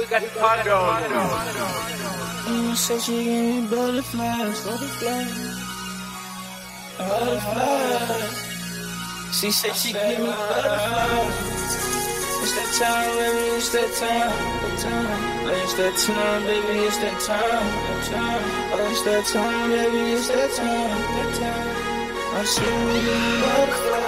We got the. Mm, say she give me butterflies, butterflies, butterflies. She said she give me butterflies. It's that time, baby, it's that time, time. It's that time, baby, it's that time, time. It's that time, baby, it's that time, that time. I swear you butterflies.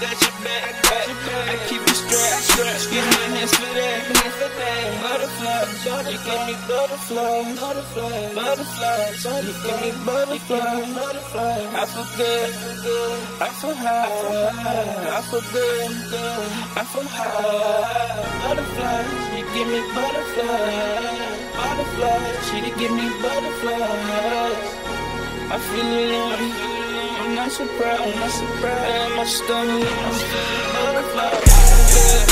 Got your back. I keep it strapped. Excuse my hands for that. Butterflies, you give me butterflies, butterflies, butterflies. You give me butterflies, butterflies. I feel good, I feel high, I feel good, I feel high. Butterflies, you give me butterflies, butterflies. You give me butterflies. I feel alone. Not surprised. In my stomach, I'm